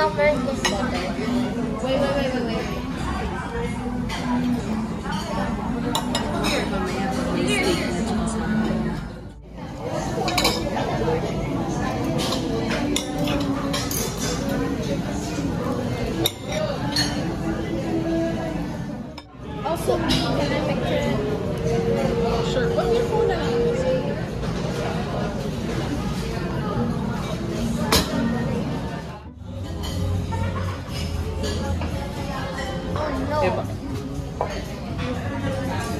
Calma, No.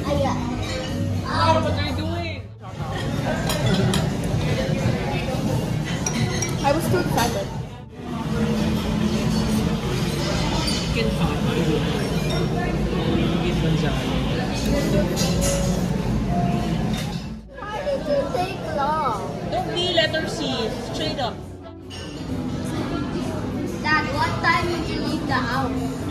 Ayan. Oh, what you doing? I was too excited. Chicken manjalo. Why did you take long? Don't be letter C. Straight up. Dad, what time did you leave the house?